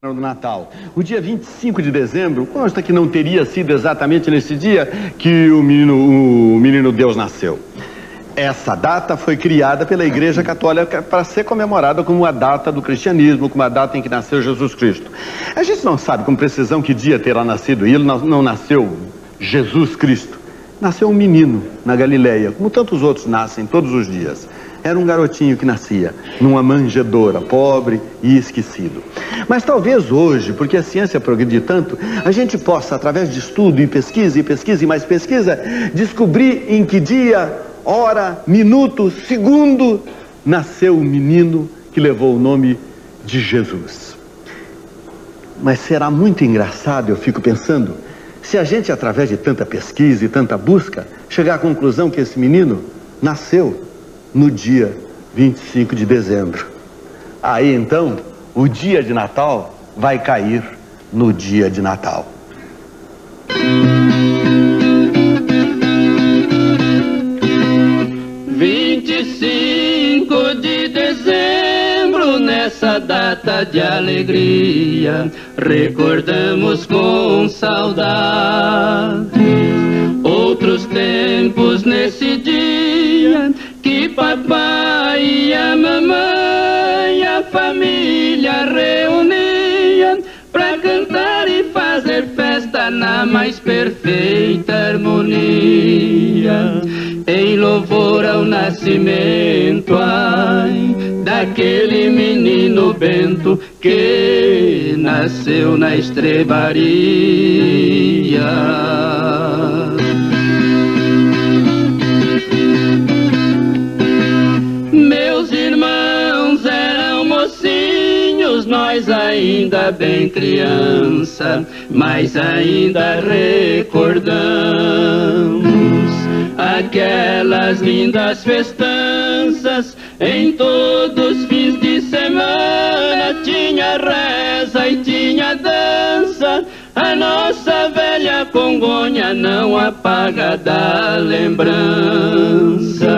do Natal. O dia 25 de dezembro, consta que não teria sido exatamente nesse dia que o menino, o menino Deus nasceu. Essa data foi criada pela Igreja Católica para ser comemorada como a data do cristianismo, como a data em que nasceu Jesus Cristo. A gente não sabe com precisão que dia terá nascido ele, não nasceu Jesus Cristo. Nasceu um menino na Galileia, como tantos outros nascem todos os dias. Era um garotinho que nascia numa manjedoura, pobre e esquecido. Mas talvez hoje, porque a ciência progride tanto, a gente possa, através de estudo e pesquisa, e pesquisa e mais pesquisa, descobrir em que dia hora, minuto, segundo, nasceu o menino que levou o nome de Jesus. Mas será muito engraçado, eu fico pensando, se a gente, através de tanta pesquisa e tanta busca, chegar à conclusão que esse menino nasceu no dia 25 de dezembro. Aí então, o dia de Natal vai cair no dia de Natal. 25 de dezembro, nessa data de alegria, recordamos com saudade outros tempos nesse dia que papai e a mamãe, a família reuniam pra cantar e fazer festa na mais perfeita harmonia em louvor ao nascimento ai, daquele menino Bento que nasceu na estrebaria. Nós ainda bem criança, mas ainda recordamos aquelas lindas festanças. Em todos os fins de semana tinha reza e tinha dança. A nossa velha Congonha não apaga da lembrança.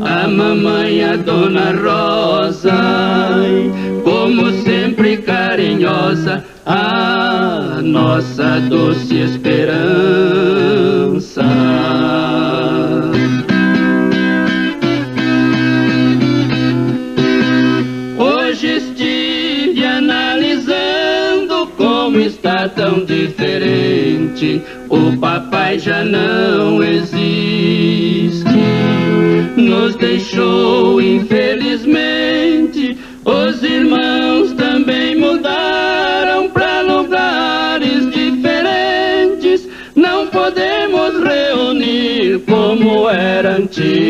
A mamãe a dona Rosa como sempre carinhosa a nossa doce esperança está tão diferente. O papai já não existe, nos deixou infelizmente.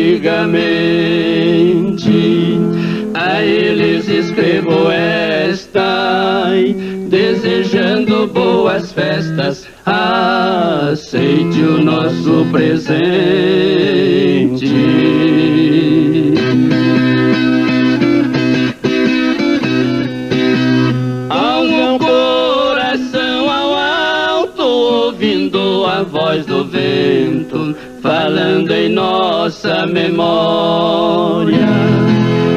Antigamente. A eles escrevo esta desejando boas festas, aceite o nosso presente. Um coração ao alto, ouvindo a voz do vento, falando em nossa memória.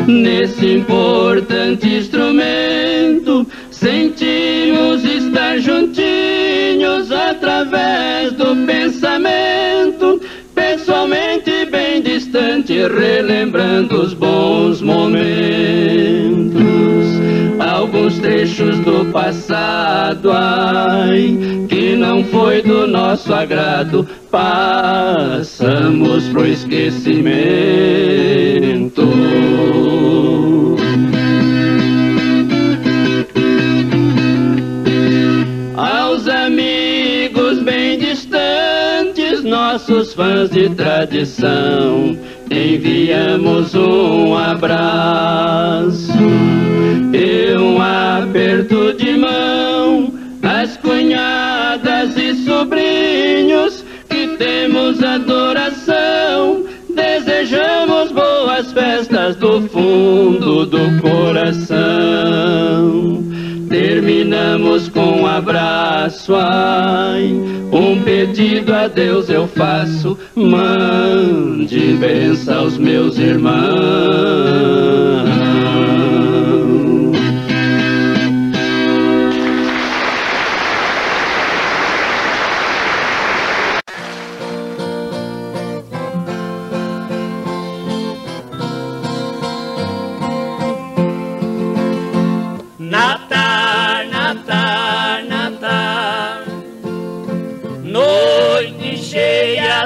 Nesse importante instrumento, Sentimos estar juntinhos através do pensamento, pessoalmente bem distante, relembrando os bons momentos. Alguns trechos do passado, ai, que não foi do nosso agrado, passamos pro esquecimento. nossos fãs de tradição, enviamos um abraço e um aperto de mão às cunhadas e sobrinhos que temos adoração. Desejamos boas festas do fundo do coração. Terminamos com um abraço, ai, um pedido a Deus eu faço, mande benção aos meus irmãos.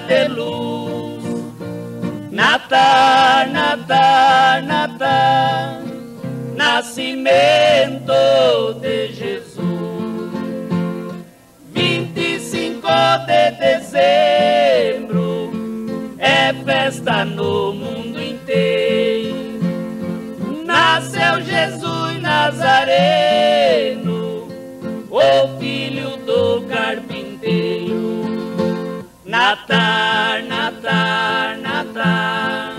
De luz. Natal, Natal, Natal, nascimento de Jesus. 25 de dezembro é festa no mundo inteiro. Nasceu Jesus Nazareno, o Natal, Natal, Natal,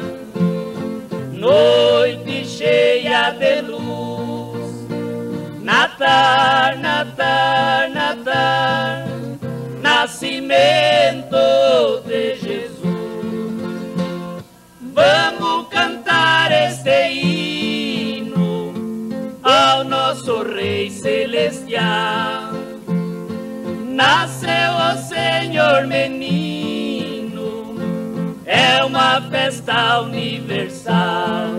noite cheia de luz. Natal, Natal, Natal, nascimento de Jesus. Vamos cantar este hino ao nosso Rei Celestial. Festa universal.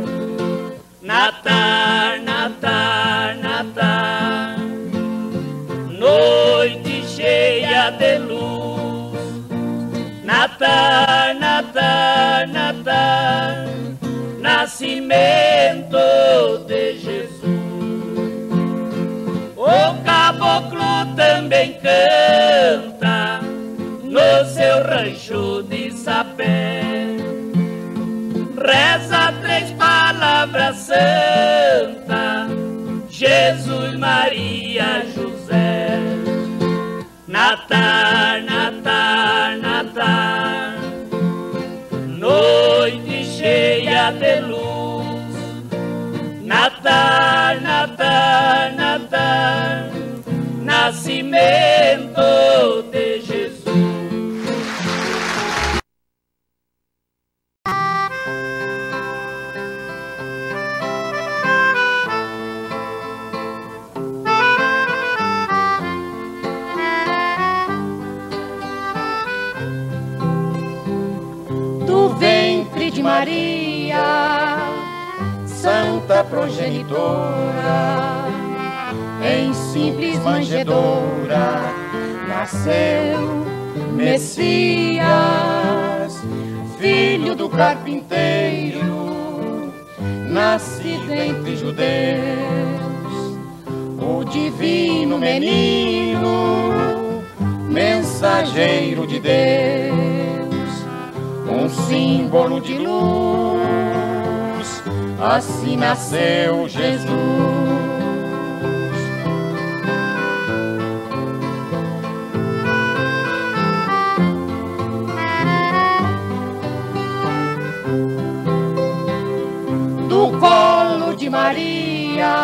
Natal, Natal, Natal, noite cheia de luz. Natal, Natal, Natal, nascimento de Jesus. O caboclo também canta no seu rancho de sapé. Santas, Jesus, Maria, José. Natal, Natal, Natal, noite cheia de luz. Progenitora, em simples manjedoura nasceu Messias, filho do carpinteiro, nascido entre judeus, o divino menino, mensageiro de Deus um símbolo de luz, assim nasceu Jesus. Do colo de Maria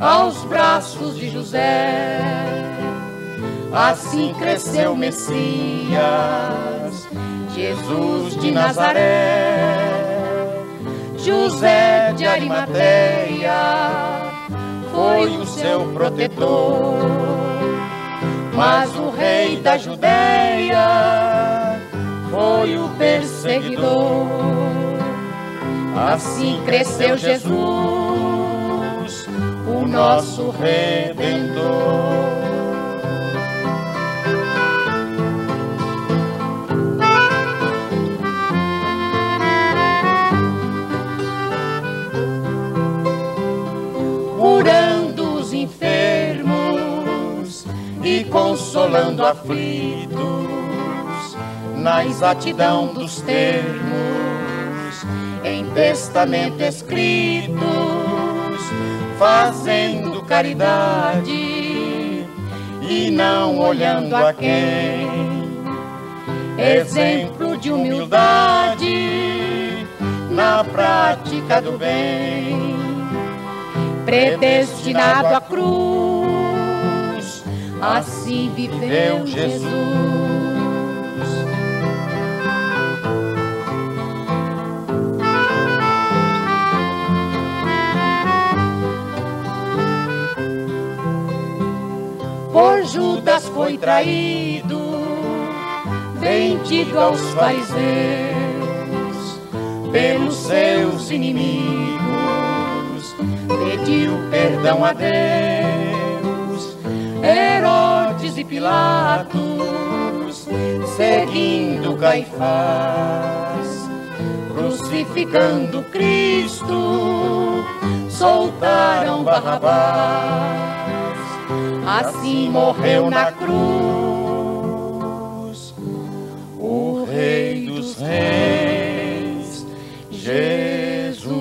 aos braços de José, assim cresceu Messias. Jesus de Nazaré, José de Arimateia, foi o seu protetor. Mas o rei da Judéia foi o perseguidor. Assim cresceu Jesus, o nosso redentor. Consolando aflitos, na exatidão dos termos, em testamento escritos, fazendo caridade e não olhando a quem, exemplo de humildade na prática do bem predestinado à cruz, assim viveu Jesus. Por Judas foi traído, vendido aos fariseus, pelos seus inimigos pediu perdão a Deus. Pilatos, seguindo Caifás, crucificando Cristo, soltaram Barrabás. Assim morreu na cruz o Rei dos Reis, Jesus.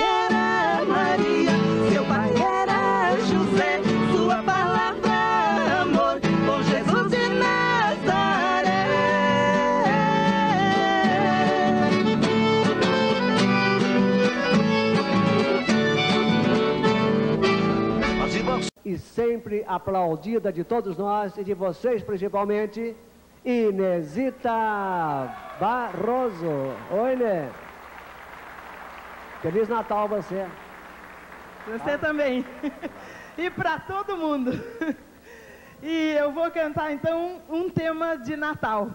Era Maria, seu pai era José Sua palavra amor com Jesus de Nazaré e sempre aplaudida de todos nós e de vocês principalmente, Inesita Barroso. Oi, Inês. Feliz Natal você. Você também. e para todo mundo. e eu vou cantar então um tema de Natal.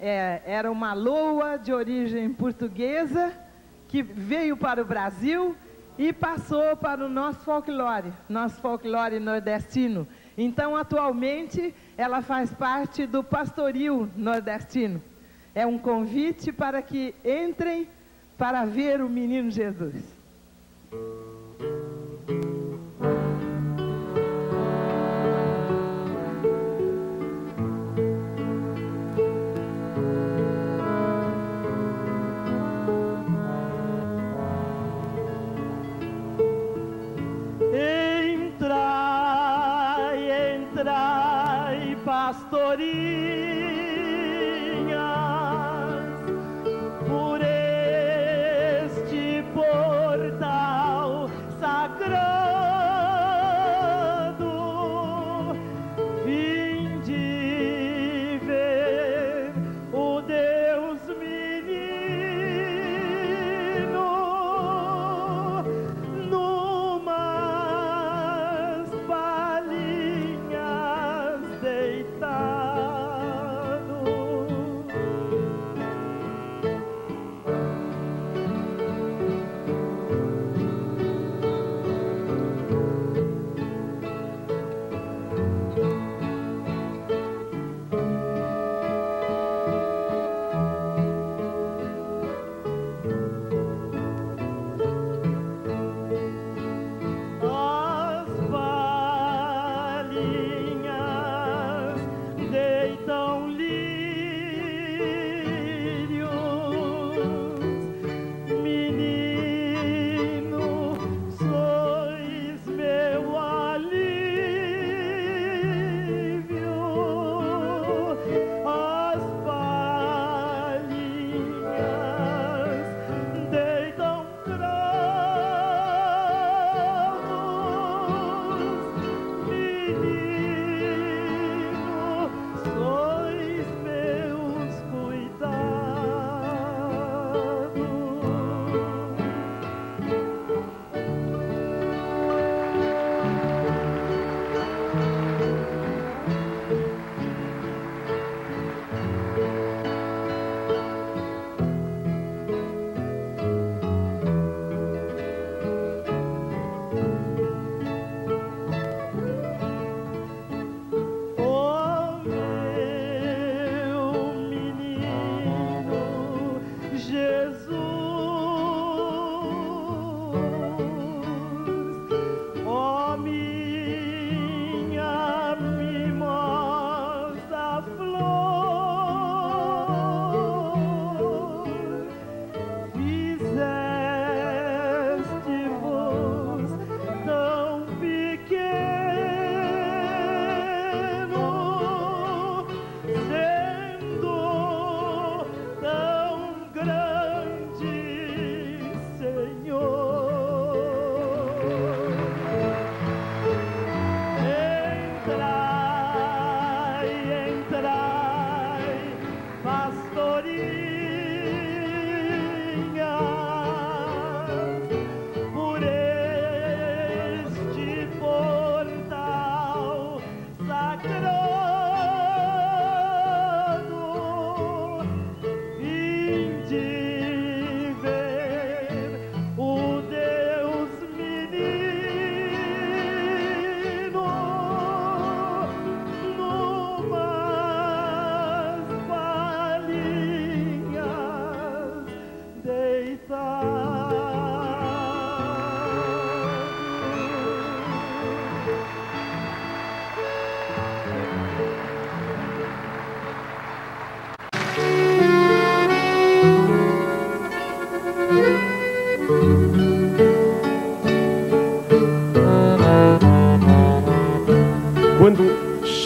É, era uma loa de origem portuguesa que veio para o Brasil e passou para o nosso folclore, nosso folclore nordestino. Então, atualmente, ela faz parte do pastoril nordestino. É um convite para que entrem para ver o menino Jesus.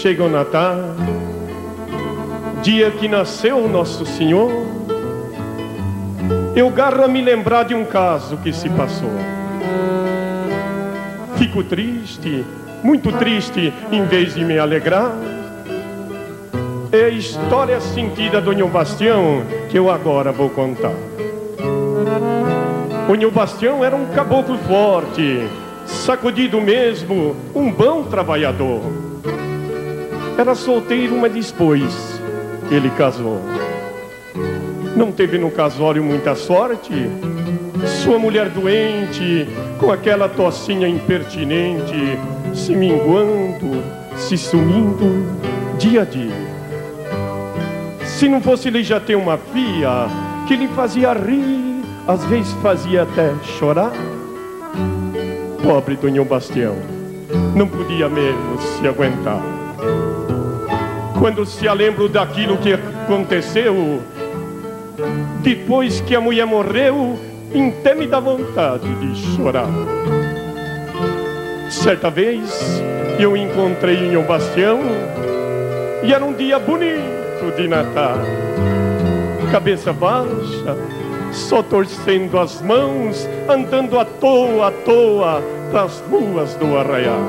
Chega o Natal, dia que nasceu o Nosso Senhor, eu garro a me lembrar de um caso que se passou. Fico triste, muito triste, em vez de me alegrar. É a história sentida do Nhô Bastião que eu agora vou contar. O Nhô Bastião era um caboclo forte, sacudido mesmo, um bom trabalhador. Era solteiro, mas depois ele casou. Não teve no casório muita sorte. Sua mulher doente, com aquela tocinha impertinente, se minguando, se sumindo dia a dia. Se não fosse ele já ter uma filha que lhe fazia rir, às vezes fazia até chorar. Pobre Dona Bastião, não podia mesmo se aguentar. Quando se lembro daquilo que aconteceu, depois que a mulher morreu, até me dá vontade de chorar. Certa vez eu encontrei em um bastião e era um dia bonito de Natal. Cabeça baixa, só torcendo as mãos, andando à toa, à toa, pelas ruas do arraial.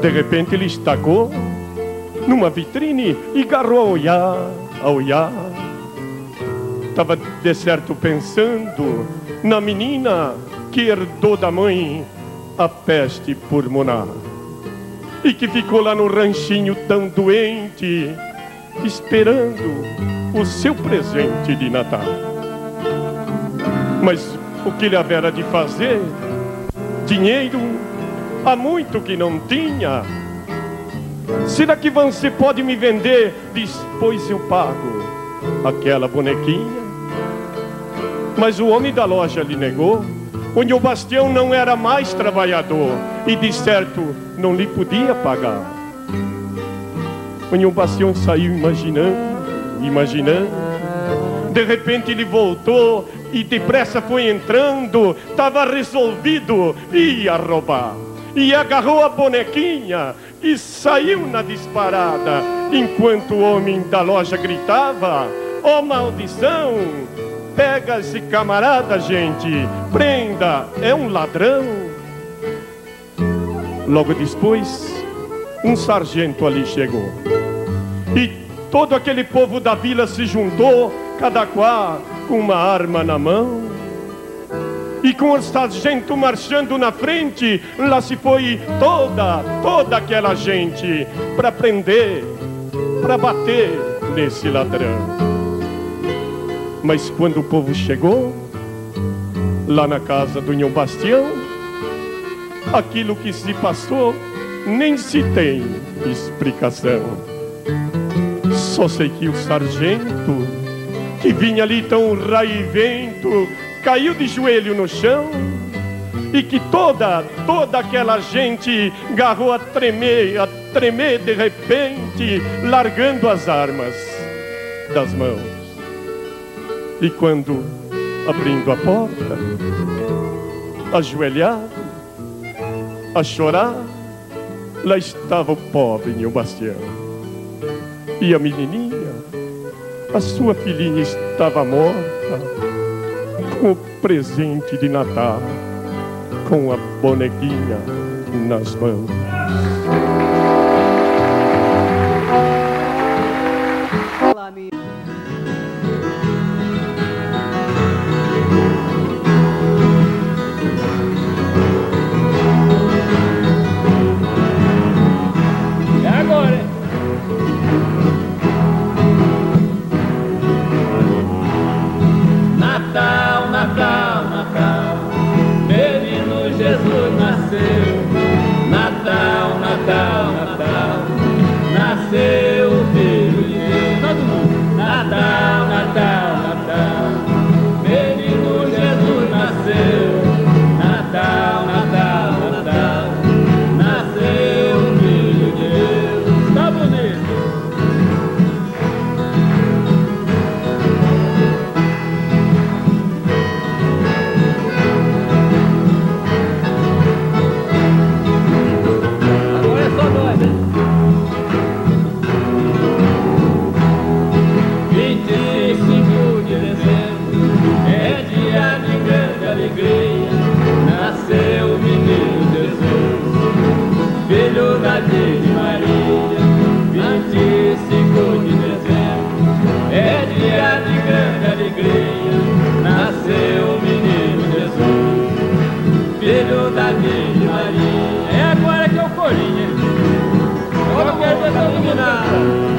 De repente ele estacou numa vitrine e garrou a olhar, a olhar. Estava de certo pensando na menina que herdou da mãe a peste pulmonar e que ficou lá no ranchinho tão doente, esperando o seu presente de Natal. Mas o que ele havera de fazer? Dinheiro há muito que não tinha. Será que você pode me vender? Depois eu pago aquela bonequinha. Mas o homem da loja lhe negou onde o Bastião não era mais trabalhador e de certo não lhe podia pagar. Onde o Bastião saiu imaginando, imaginando. De repente ele voltou e depressa foi entrando, estava resolvido, ia roubar. E agarrou a bonequinha e saiu na disparada, enquanto o homem da loja gritava: Ó oh, maldição! Pega esse camarada, gente, prenda, é um ladrão. Logo depois, um sargento ali chegou. E todo aquele povo da vila se juntou, cada qual com uma arma na mão. E com o sargento marchando na frente, lá se foi toda, toda aquela gente para prender, para bater nesse ladrão. Mas quando o povo chegou, lá na casa do Nhão Bastião, aquilo que se passou nem se tem explicação. Só sei que o sargento, que vinha ali tão raivento, caiu de joelho no chão e que toda, toda aquela gente garrou a tremer, a tremer de repente, largando as armas das mãos. E quando, abrindo a porta, ajoelhado, a chorar, lá estava o pobre em bastião. E a menininha, a sua filhinha estava morta, o presente de Natal, com a bonequinha nas mãos. Olha o que ele.